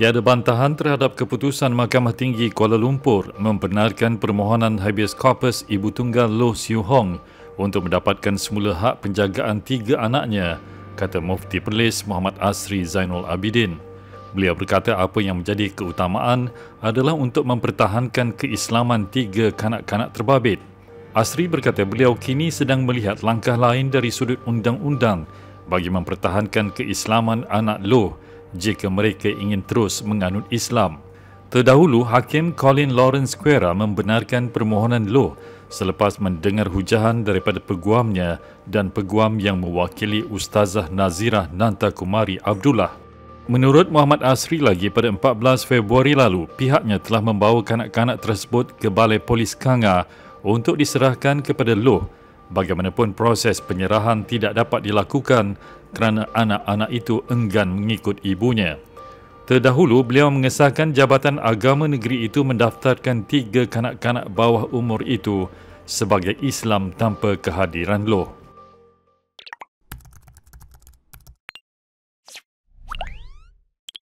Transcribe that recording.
Tiada bantahan terhadap keputusan Mahkamah Tinggi Kuala Lumpur membenarkan permohonan habeas corpus Ibu Tunggal Loh Siu Hong untuk mendapatkan semula hak penjagaan tiga anaknya, kata Mufti Perlis Muhammad Asri Zainul Abidin. Beliau berkata apa yang menjadi keutamaan adalah untuk mempertahankan keislaman tiga kanak-kanak terbabit. Asri berkata beliau kini sedang melihat langkah lain dari sudut undang-undang bagi mempertahankan keislaman anak Loh jika mereka ingin terus menganut Islam. Terdahulu, Hakim Colin Lawrence Quera membenarkan permohonan Loh selepas mendengar hujahan daripada peguamnya dan peguam yang mewakili Ustazah Nazirah Nanta Kumari Abdullah. Menurut Muhammad Asri lagi pada 14 Februari lalu, pihaknya telah membawa kanak-kanak tersebut ke Balai Polis Kanga untuk diserahkan kepada Loh Bagaimanapun proses penyerahan tidak dapat dilakukan kerana anak-anak itu enggan mengikut ibunya. Terdahulu, beliau mengesahkan Jabatan Agama Negeri itu mendaftarkan tiga kanak-kanak bawah umur itu sebagai Islam tanpa kehadiran Loh.